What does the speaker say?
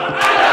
Ah!